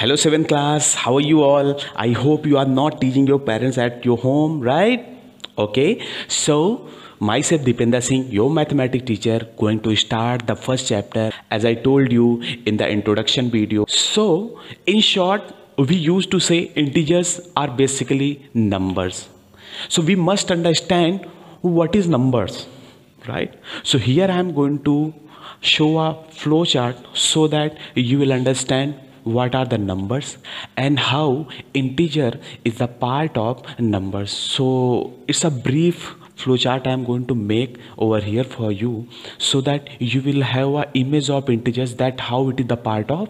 Hello, 7th class. How are you all? I hope you are not teaching your parents at your home, right? Okay. So, myself Dipenda Singh, your mathematics teacher, going to start the first chapter as I told you in the introduction video. So, in short, we used to say integers are basically numbers. So, we must understand what is numbers, right? So, here I am going to show a flow chart so that you will understand what are the numbers and how integer is a part of numbers so it's a brief flowchart I am going to make over here for you so that you will have a image of integers that how it is the part of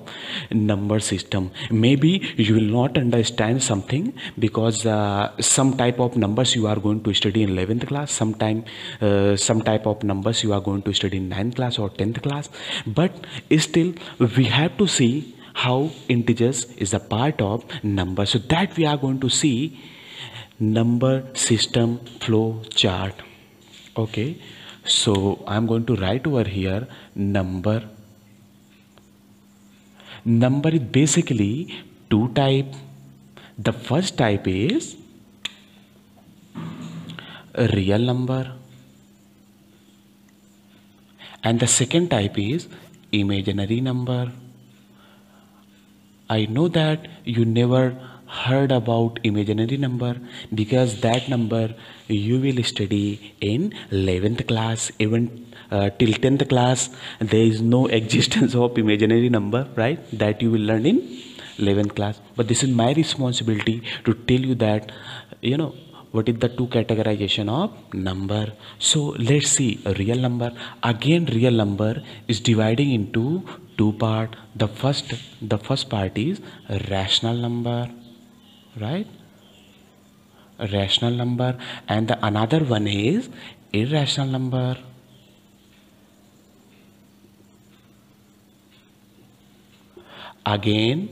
number system maybe you will not understand something because uh, some type of numbers you are going to study in 11th class sometime uh, some type of numbers you are going to study in 9th class or 10th class but still we have to see how integers is a part of number so that we are going to see number system flow chart okay so i'm going to write over here number number is basically two type the first type is real number and the second type is imaginary number I know that you never heard about imaginary number because that number you will study in 11th class even uh, till 10th class there is no existence of imaginary number right that you will learn in 11th class but this is my responsibility to tell you that you know what is the two categorization of number so let's see a real number again real number is dividing into two part the first the first part is rational number right rational number and the another one is irrational number again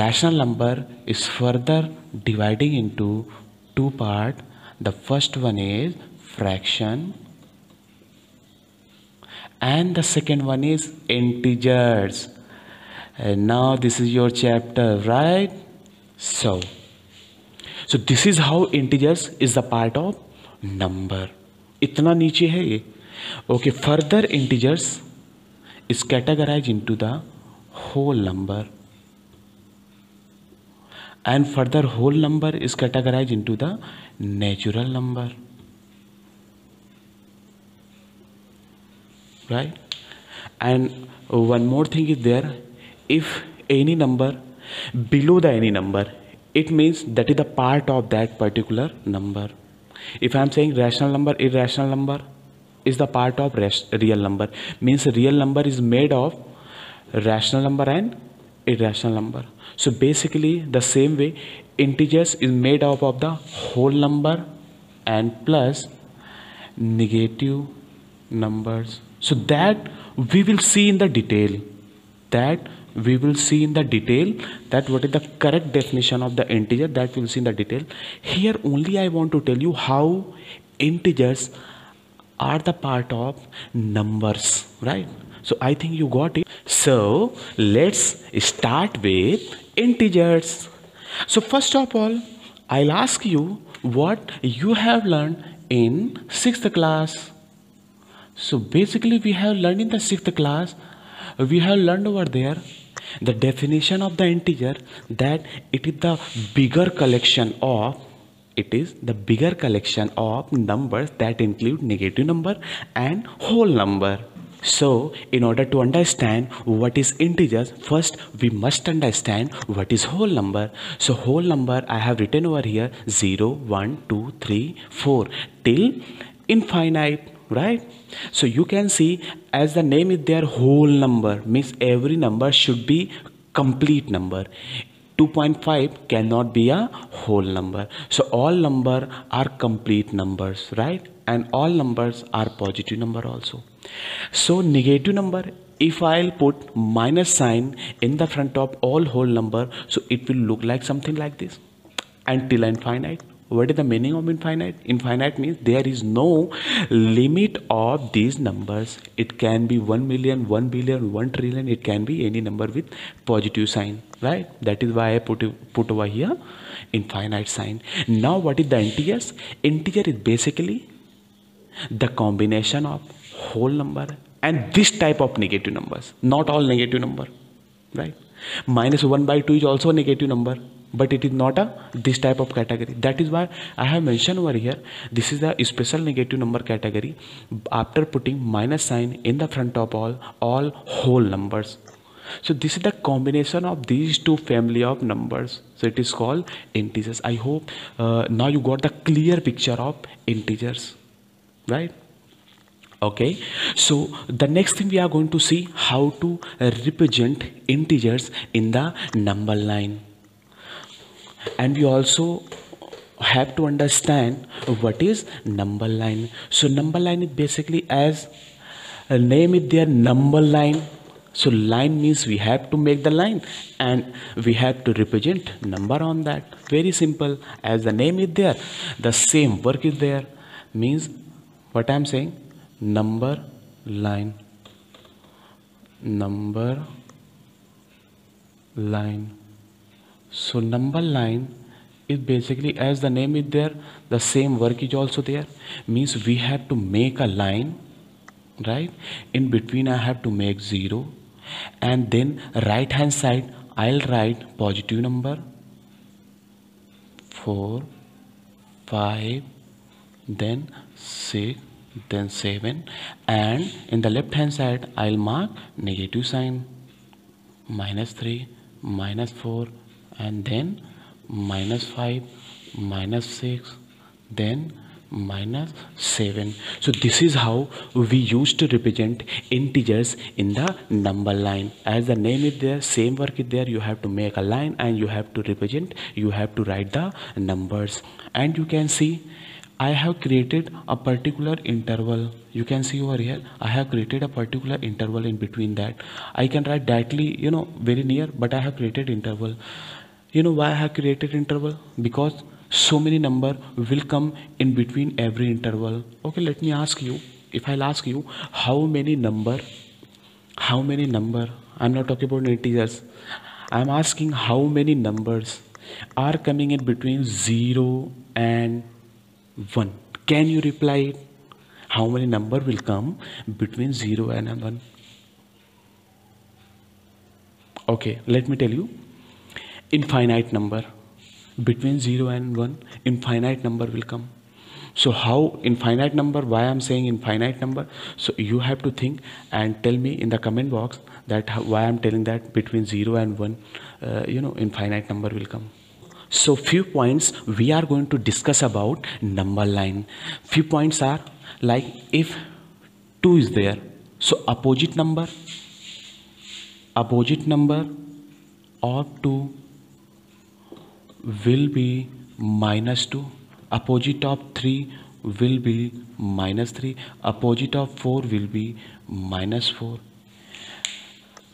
rational number is further dividing into two part the first one is fraction and the second one is integers and now this is your chapter right so so this is how integers is the part of number itna niche hai ye okay further integers is categorized into the whole number and further whole number is categorized into the natural number right and one more thing is there if any number below the any number it means that is the part of that particular number if i am saying rational number irrational number is the part of real number means real number is made of rational number and irrational number so basically the same way integers is made up of the whole number and plus negative numbers so that we will see in the detail that we will see in the detail that what is the correct definition of the integer that we'll see in the detail here only i want to tell you how integers are the part of numbers right so i think you got it so let's start with integers so first of all i'll ask you what you have learned in sixth class so basically we have learned in the sixth class, we have learned over there the definition of the integer that it is the bigger collection of it is the bigger collection of numbers that include negative number and whole number. So, in order to understand what is integers, first we must understand what is whole number. So, whole number I have written over here 0, 1, 2, 3, 4 till infinite right so you can see as the name is their whole number means every number should be complete number 2.5 cannot be a whole number so all number are complete numbers right and all numbers are positive number also so negative number if I'll put minus sign in the front of all whole number so it will look like something like this until infinite what is the meaning of infinite infinite means there is no limit of these numbers it can be 1 million 1 billion 1 trillion it can be any number with positive sign right that is why i put put over here infinite sign now what is the integers integer is basically the combination of whole number and this type of negative numbers not all negative number right minus 1 by 2 is also a negative number but it is not a this type of category that is why i have mentioned over here this is the special negative number category after putting minus sign in the front of all all whole numbers so this is the combination of these two family of numbers so it is called integers i hope uh, now you got the clear picture of integers right okay so the next thing we are going to see how to represent integers in the number line and we also have to understand what is number line so number line is basically as a name is there number line so line means we have to make the line and we have to represent number on that very simple as the name is there the same work is there means what i'm saying number line number line so number line is basically as the name is there the same work is also there means we have to make a line right in between i have to make zero and then right hand side i'll write positive number 4 5 then 6 then 7 and in the left hand side i'll mark negative sign minus 3 minus 4 and then minus 5 minus 6 then minus 7 so this is how we used to represent integers in the number line as the name is there same work is there you have to make a line and you have to represent you have to write the numbers and you can see I have created a particular interval you can see over here I have created a particular interval in between that I can write directly you know very near but I have created interval you know why I have created interval? Because so many number will come in between every interval. Okay, let me ask you, if I'll ask you, how many number, how many number, I'm not talking about integers, I'm asking how many numbers are coming in between 0 and 1. Can you reply it? How many number will come between 0 and 1? Okay, let me tell you infinite number between 0 and 1 infinite number will come so how infinite number why i'm saying infinite number so you have to think and tell me in the comment box that why i'm telling that between 0 and 1 uh, you know infinite number will come so few points we are going to discuss about number line few points are like if 2 is there so opposite number opposite number or 2 will be minus 2 opposite of 3 will be minus 3 opposite of 4 will be minus 4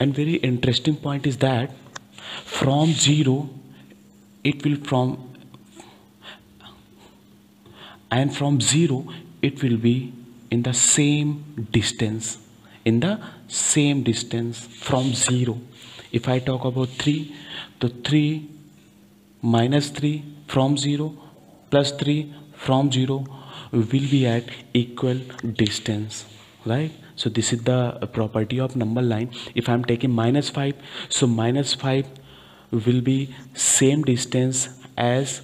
and very interesting point is that from 0 it will from and from 0 it will be in the same distance in the same distance from 0 if I talk about 3 the 3 minus 3 from 0 plus 3 from 0 will be at equal distance right so this is the property of number line if i'm taking minus 5 so minus 5 will be same distance as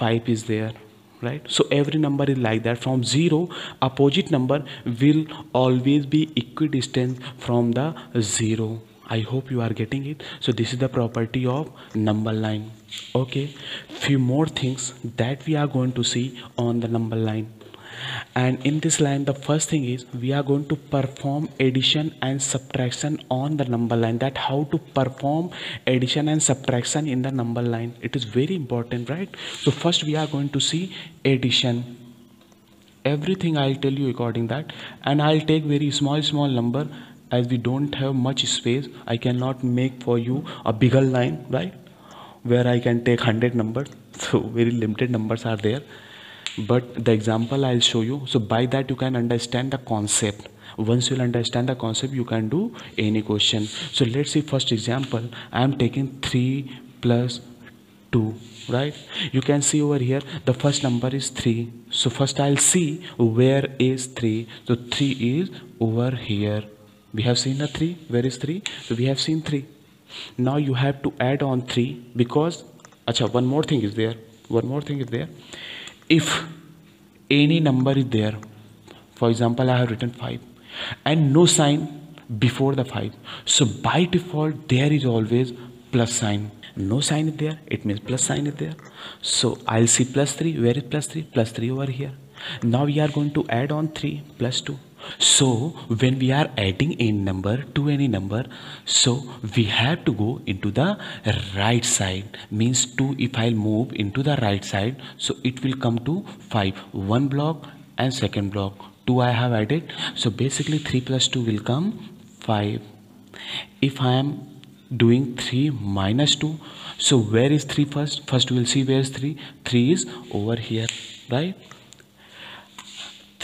5 is there right so every number is like that from 0 opposite number will always be equidistant from the 0 i hope you are getting it so this is the property of number line okay few more things that we are going to see on the number line and in this line the first thing is we are going to perform addition and subtraction on the number line that how to perform addition and subtraction in the number line it is very important right so first we are going to see addition everything i'll tell you according that and i'll take very small small number as we don't have much space I cannot make for you a bigger line right where I can take 100 numbers so very limited numbers are there but the example I'll show you so by that you can understand the concept once you'll understand the concept you can do any question so let's see first example I am taking 3 plus 2 right you can see over here the first number is 3 so first I'll see where is 3 so 3 is over here we have seen a 3. Where is 3? So we have seen 3. Now you have to add on 3 because, acha, one more thing is there. One more thing is there. If any number is there, for example, I have written 5 and no sign before the 5. So by default, there is always plus sign. No sign is there, it means plus sign is there. So I'll see plus 3. Where is plus 3? Plus 3 over here. Now we are going to add on 3 plus 2 so when we are adding a number to any number so we have to go into the right side means 2 if i'll move into the right side so it will come to 5 one block and second block 2 i have added so basically 3 plus 2 will come 5 if i am doing 3 minus 2 so where is 3 first first we will see where is 3 3 is over here right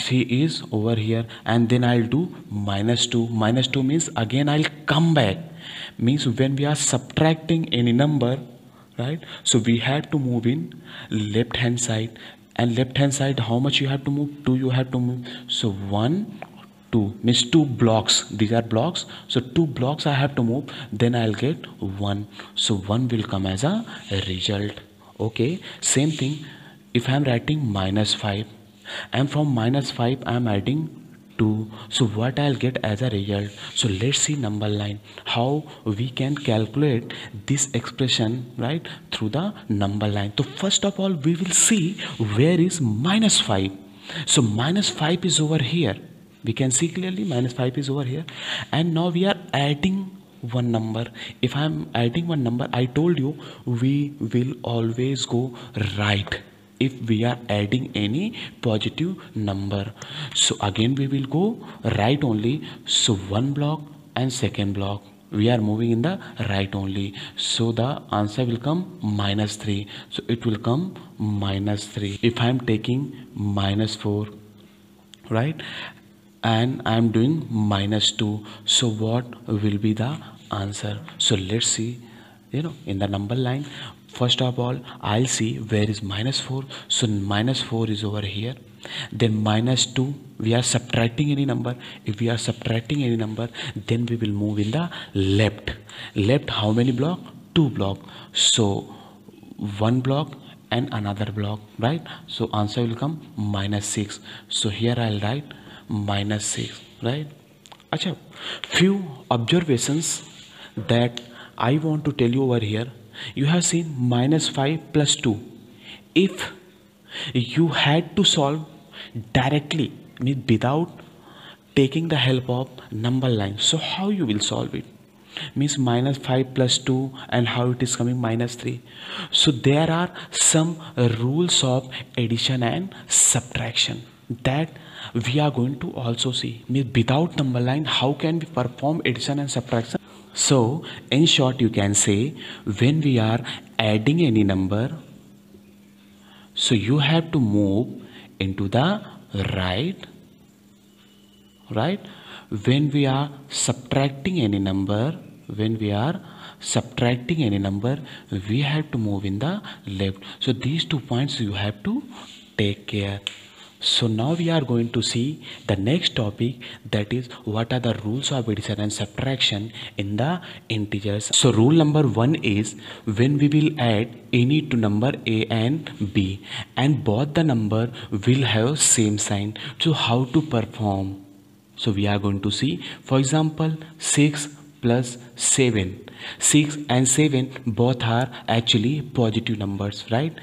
3 is over here and then I'll do minus 2 minus 2 means again I'll come back means when we are subtracting any number right so we have to move in left hand side and left hand side how much you have to move 2 you have to move so 1 2 means 2 blocks these are blocks so 2 blocks I have to move then I'll get 1 so 1 will come as a result okay same thing if I'm writing minus 5 and from minus 5 I am adding 2 so what I'll get as a result so let's see number line how we can calculate this expression right through the number line so first of all we will see where is minus 5 so minus 5 is over here we can see clearly minus 5 is over here and now we are adding one number if i'm adding one number i told you we will always go right if we are adding any positive number so again we will go right only so one block and second block we are moving in the right only so the answer will come minus 3 so it will come minus 3 if i am taking minus 4 right and i am doing minus 2 so what will be the answer so let's see you know in the number line first of all I'll see where is minus 4 so minus 4 is over here then minus 2 we are subtracting any number if we are subtracting any number then we will move in the left left how many block two block so one block and another block right so answer will come minus 6 so here I'll write minus 6 right Acha, few observations that I want to tell you over here you have seen minus 5 plus 2 if you had to solve directly mean without taking the help of number line so how you will solve it means minus 5 plus 2 and how it is coming minus 3 so there are some rules of addition and subtraction that we are going to also see means without number line how can we perform addition and subtraction so, in short, you can say when we are adding any number, so you have to move into the right, right? When we are subtracting any number, when we are subtracting any number, we have to move in the left. So, these two points you have to take care. So now we are going to see the next topic that is what are the rules of addition and subtraction in the integers. So rule number one is when we will add any two number a and b and both the number will have same sign. So how to perform? So we are going to see for example 6 plus 7 6 and 7 both are actually positive numbers right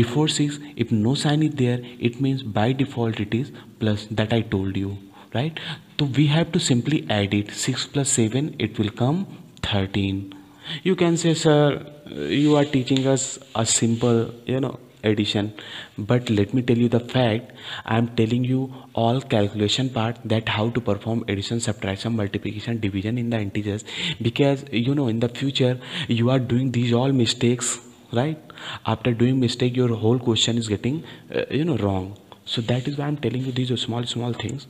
before 6 if no sign is there it means by default it is plus that I told you right so we have to simply add it 6 plus 7 it will come 13 you can say sir you are teaching us a simple you know addition but let me tell you the fact i am telling you all calculation part that how to perform addition subtraction multiplication division in the integers because you know in the future you are doing these all mistakes right after doing mistake your whole question is getting uh, you know wrong so that is why i'm telling you these are small small things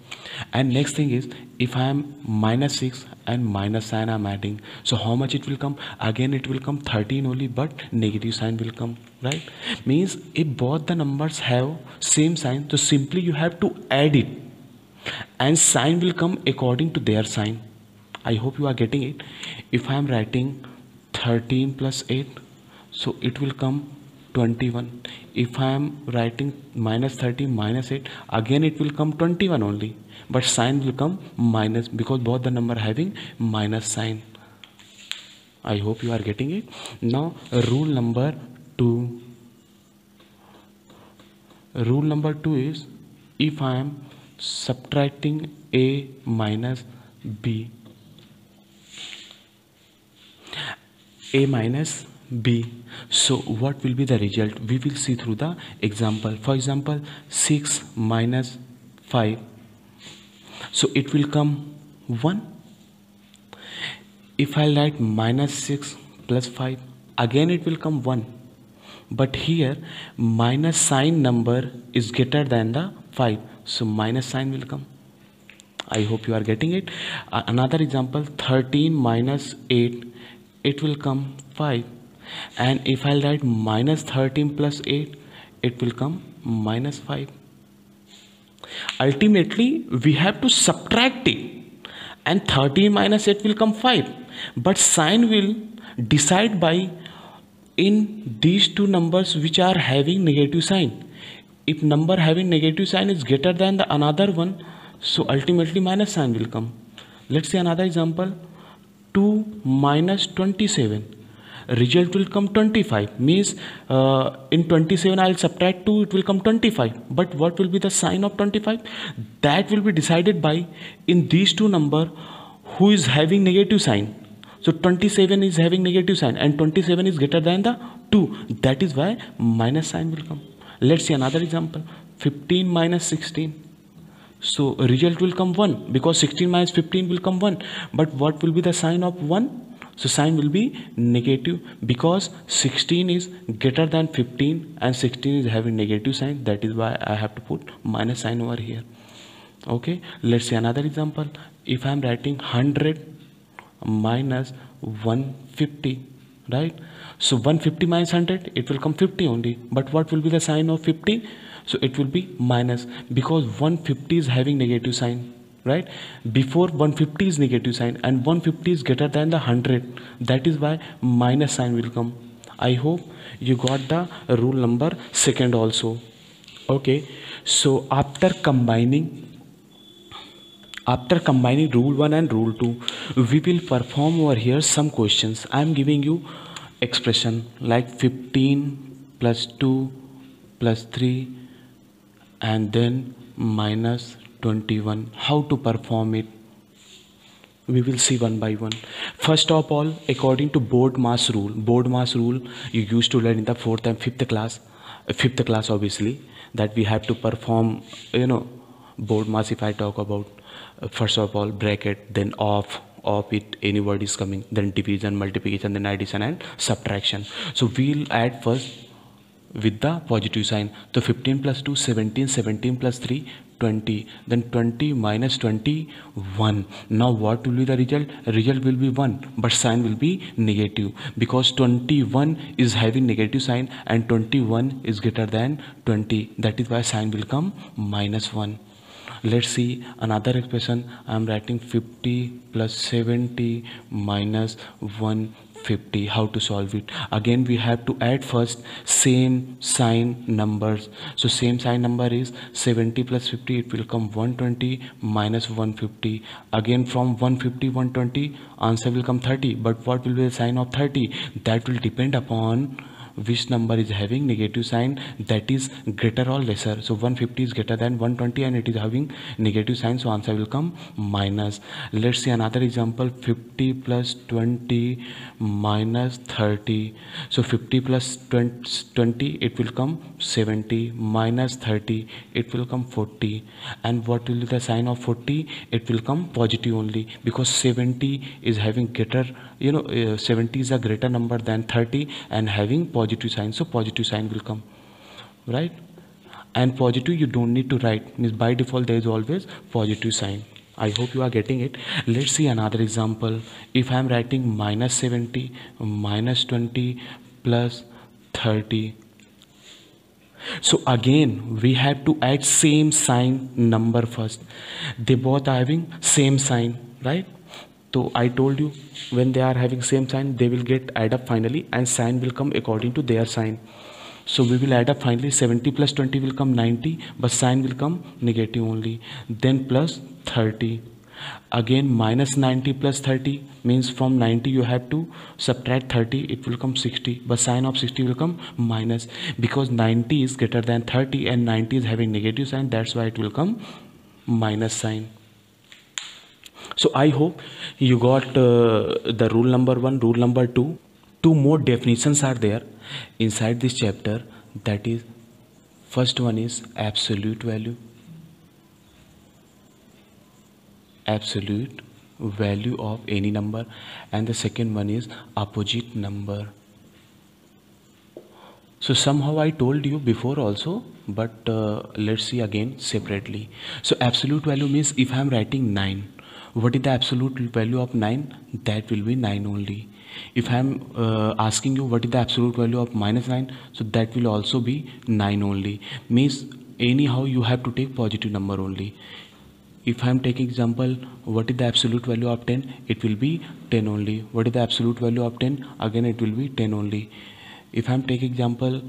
and next thing is if i am minus 6 and minus sign i'm adding so how much it will come again it will come 13 only but negative sign will come right means if both the numbers have same sign so simply you have to add it and sign will come according to their sign i hope you are getting it if i am writing 13 plus 8 so it will come 21 if i am writing minus 30 minus 8 again it will come 21 only but sign will come minus because both the number having minus sign i hope you are getting it now rule number 2 rule number 2 is if i am subtracting a minus b a minus b so what will be the result we will see through the example for example 6 minus 5 so it will come 1 if I write minus 6 plus 5 again it will come 1 but here minus sign number is greater than the 5 so minus sign will come I hope you are getting it uh, another example 13 minus 8 it will come 5 and if I'll write minus 13 plus 8 it will come minus 5 ultimately we have to subtract it and 13 minus 8 will come 5 but sign will decide by in these two numbers which are having negative sign if number having negative sign is greater than the another one so ultimately minus sign will come let's see another example 2 minus 27 result will come 25 means uh, in 27 I'll subtract 2 it will come 25 but what will be the sign of 25 that will be decided by in these two number who is having negative sign so 27 is having negative sign and 27 is greater than the 2 that is why minus sign will come let's see another example 15 minus 16 so result will come 1 because 16 minus 15 will come 1 but what will be the sign of 1 so sign will be negative because 16 is greater than 15 and 16 is having negative sign. That is why I have to put minus sign over here. Okay, let's see another example. If I am writing 100 minus 150, right? So 150 minus 100, it will come 50 only. But what will be the sign of 50? So it will be minus because 150 is having negative sign right before 150 is negative sign and 150 is greater than the 100 that is why minus sign will come i hope you got the rule number second also okay so after combining after combining rule 1 and rule 2 we will perform over here some questions i am giving you expression like 15 plus 2 plus 3 and then minus 21 how to perform it we will see one by one first of all according to board mass rule board mass rule you used to learn in the fourth and fifth class fifth class obviously that we have to perform you know board mass if i talk about uh, first of all bracket then off of it any word is coming then division multiplication then addition and subtraction so we'll add first with the positive sign so 15 plus 2 17 17 plus 3 20 then 20 minus 21 now what will be the result result will be 1 but sign will be negative because 21 is having negative sign and 21 is greater than 20 that is why sign will come minus 1 let's see another expression i am writing 50 plus 70 minus 1 50 how to solve it again we have to add first same sign numbers so same sign number is 70 plus 50 it will come 120 minus 150 again from 150 120 answer will come 30 but what will be the sign of 30 that will depend upon which number is having negative sign that is greater or lesser so 150 is greater than 120 and it is having negative sign so answer will come minus let's see another example 50 plus 20 minus 30 so 50 plus 20 it will come 70 minus 30 it will come 40 and what will be the sign of 40 it will come positive only because 70 is having greater you know uh, 70 is a greater number than 30 and having positive sign so positive sign will come right and positive you don't need to write means by default there is always positive sign i hope you are getting it let's see another example if i am writing minus 70 minus 20 plus 30 so again we have to add same sign number first they both are having same sign right so I told you when they are having same sign they will get add up finally and sign will come according to their sign so we will add up finally 70 plus 20 will come 90 but sign will come negative only then plus 30 again minus 90 plus 30 means from 90 you have to subtract 30 it will come 60 but sign of 60 will come minus because 90 is greater than 30 and 90 is having negative sign that's why it will come minus sign so i hope you got uh, the rule number 1 rule number 2 two more definitions are there inside this chapter that is first one is absolute value absolute value of any number and the second one is opposite number so somehow i told you before also but uh, let's see again separately so absolute value means if i am writing 9 what is the absolute value of 9 that will be 9 only if i am uh, asking you what is the absolute value of minus 9 so that will also be 9 only means anyhow you have to take positive number only if I am taking example what is the absolute value of 10 it will be 10 only what is the absolute value of 10 again it will be 10 only if I am taking example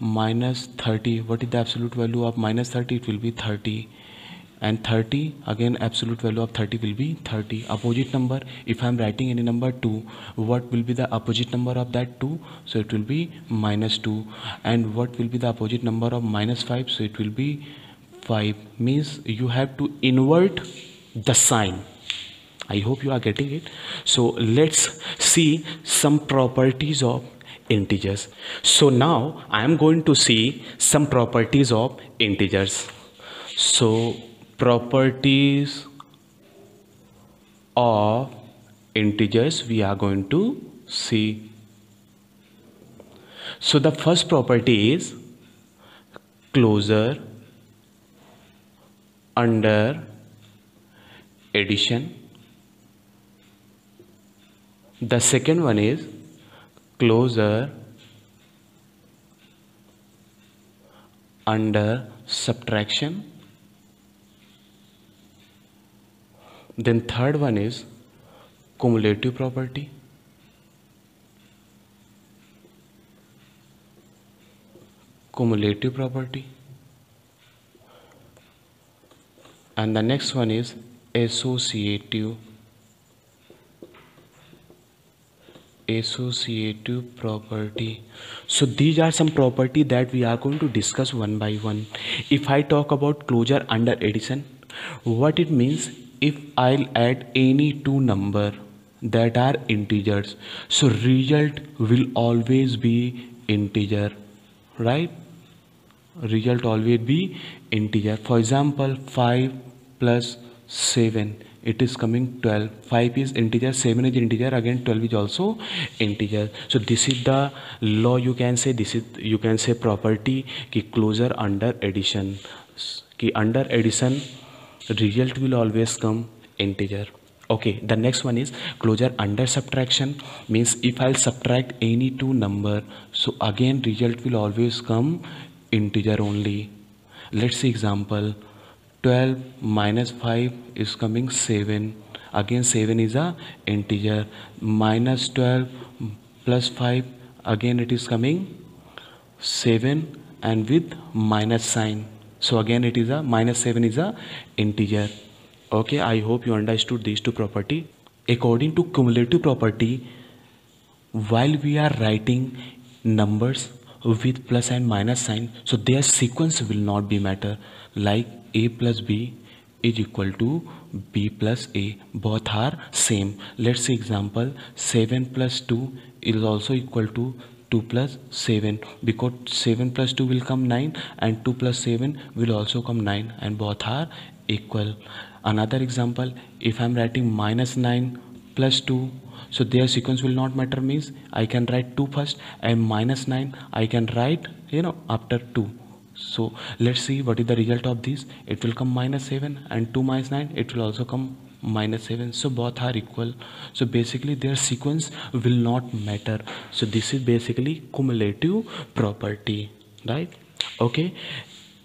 minus 30 what is the absolute value of minus 30 it will be 30 and 30 again absolute value of 30 will be 30 opposite number if I am writing any number 2 what will be the opposite number of that 2 so it will be minus 2 and what will be the opposite number of minus 5 so it will be 5 means you have to invert the sign I hope you are getting it so let's see some properties of integers so now I am going to see some properties of integers so properties of integers we are going to see so the first property is closer under addition the second one is closer under subtraction Then third one is cumulative property. Cumulative property. And the next one is associative associative property so these are some property that we are going to discuss one by one if i talk about closure under addition what it means if I'll add any two number that are integers so result will always be integer right result always be integer for example 5 plus 7 it is coming 12 5 is integer 7 is integer again 12 is also integer so this is the law you can say this is you can say property ki closure under addition ki under addition result will always come integer okay the next one is closure under subtraction means if i'll subtract any two number so again result will always come integer only let's see example 12 minus 5 is coming 7 again 7 is a integer minus 12 plus 5 again it is coming 7 and with minus sign so again it is a minus 7 is a integer. Okay, I hope you understood these two property. According to cumulative property, while we are writing numbers with plus and minus sign, so their sequence will not be matter like a plus b is equal to b plus a both are same let's see example 7 plus 2 is also equal to 2 plus 7 because 7 plus 2 will come 9 and 2 plus 7 will also come 9 and both are equal another example if i'm writing minus 9 plus 2 so their sequence will not matter means i can write 2 first and minus 9 i can write you know after 2 so let's see what is the result of this it will come minus 7 and 2 minus 9 it will also come minus 7 so both are equal so basically their sequence will not matter so this is basically cumulative property right okay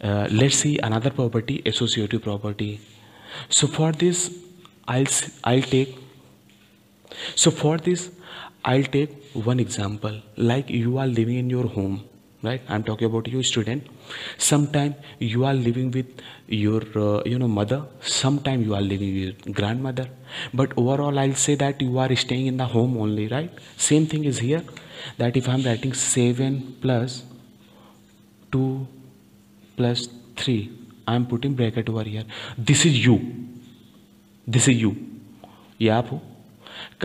uh, let's see another property associative property so for this I'll I'll take so for this I'll take one example like you are living in your home right i'm talking about you student sometime you are living with your uh, you know mother sometime you are living with grandmother but overall i'll say that you are staying in the home only right same thing is here that if i'm writing 7 plus 2 plus 3 i'm putting bracket over here this is you this is you ye aap ho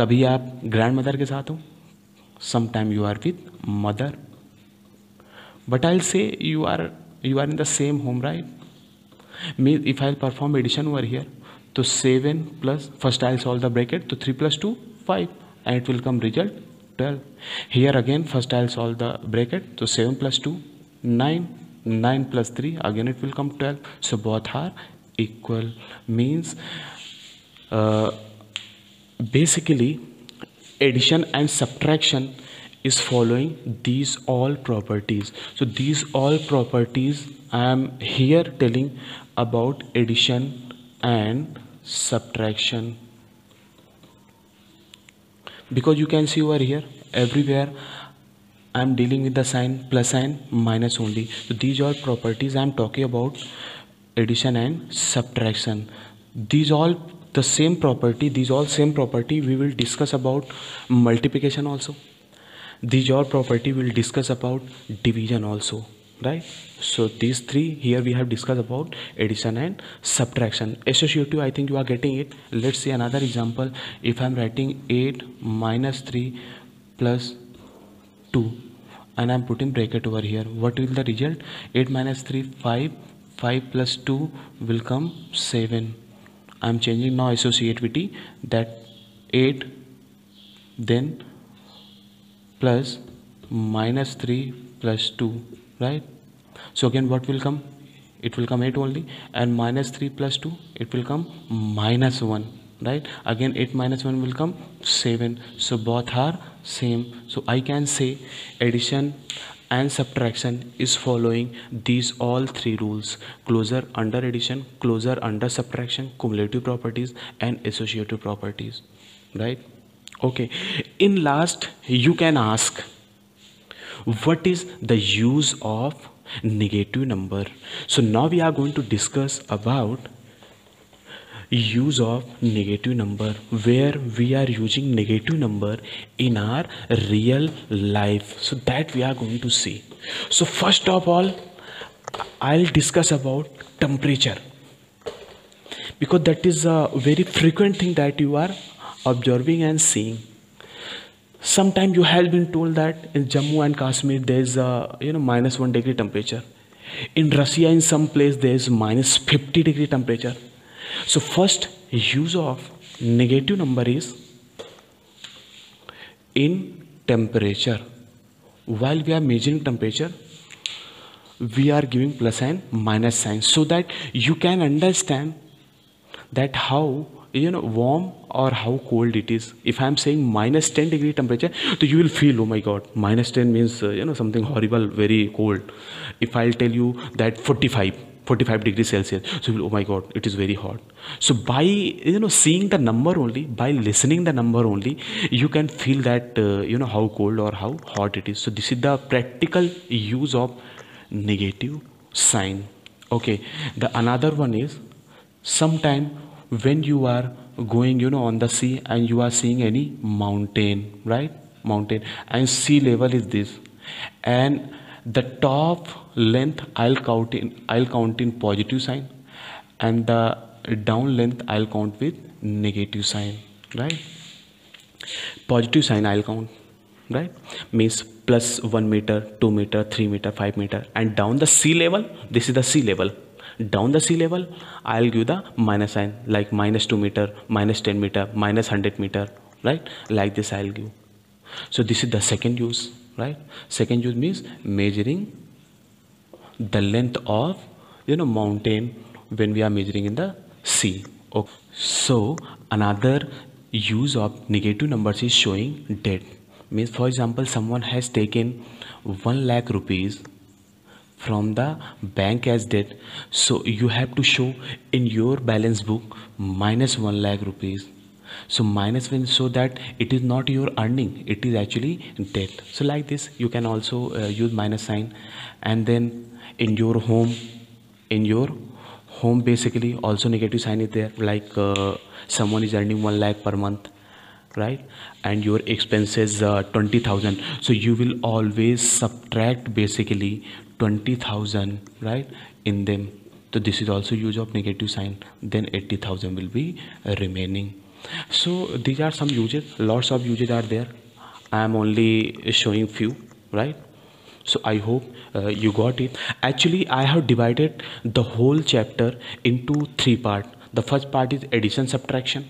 kabhi aap grandmother ke sath ho sometime you are with mother But I'll say you are in the same home, right? If I'll perform addition over here, so 7 plus, first I'll solve the bracket, so 3 plus 2, 5, and it will come result 12. Here again, first I'll solve the bracket, so 7 plus 2, 9, 9 plus 3, again it will come 12. So both are equal, means uh, basically addition and subtraction is following these all properties so these all properties I am here telling about addition and subtraction because you can see over here everywhere I am dealing with the sign plus sign minus only so these all properties I am talking about addition and subtraction these all the same property these all same property we will discuss about multiplication also these your property will discuss about division also right so these three here we have discussed about addition and subtraction associative i think you are getting it let's see another example if i'm writing 8 minus 3 plus 2 and i'm putting bracket over here what will the result 8 minus 3 5 5 plus 2 will come 7 i'm changing now associativity that 8 then plus minus 3 plus 2 right so again what will come it will come 8 only and minus 3 plus 2 it will come minus 1 right again 8 minus 1 will come 7 so both are same so I can say addition and subtraction is following these all three rules closure under addition closure under subtraction cumulative properties and associative properties right okay in last you can ask what is the use of negative number so now we are going to discuss about use of negative number where we are using negative number in our real life so that we are going to see so first of all i'll discuss about temperature because that is a very frequent thing that you are observing and seeing sometimes you have been told that in jammu and kashmir there is a you know minus 1 degree temperature in russia in some place there is minus 50 degree temperature so first use of negative number is in temperature while we are measuring temperature we are giving plus and minus sign so that you can understand that how you know warm or how cold it is if i'm saying minus 10 degree temperature so you will feel oh my god minus 10 means uh, you know something horrible very cold if i'll tell you that 45 45 degrees celsius so oh my god it is very hot so by you know seeing the number only by listening the number only you can feel that uh, you know how cold or how hot it is so this is the practical use of negative sign okay the another one is sometime when you are going you know on the sea and you are seeing any mountain right mountain and sea level is this and the top length i'll count in i'll count in positive sign and the down length i'll count with negative sign right positive sign i'll count right means plus 1 meter 2 meter 3 meter 5 meter and down the sea level this is the sea level down the sea level i'll give the minus sign like minus 2 meter minus 10 meter minus 100 meter right like this i'll give so this is the second use right second use means measuring the length of you know mountain when we are measuring in the sea okay. so another use of negative numbers is showing debt means for example someone has taken 1 lakh rupees from the bank as debt so you have to show in your balance book minus 1 lakh rupees so minus will so that it is not your earning it is actually debt so like this you can also uh, use minus sign and then in your home in your home basically also negative sign is there like uh, someone is earning 1 lakh per month right and your expenses uh, 20000 so you will always subtract basically 20000 right in them so this is also use of negative sign then 80000 will be remaining so these are some uses lots of uses are there i am only showing few right so i hope uh, you got it actually i have divided the whole chapter into three part the first part is addition subtraction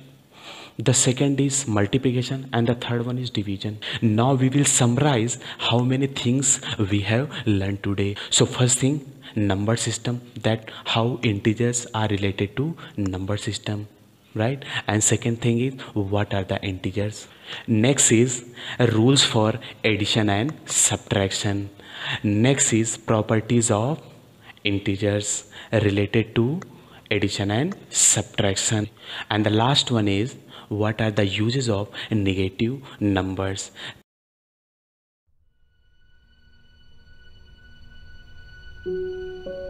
the second is multiplication and the third one is division now we will summarize how many things we have learned today so first thing number system that how integers are related to number system right and second thing is what are the integers next is rules for addition and subtraction next is properties of integers related to addition and subtraction and the last one is what are the uses of negative numbers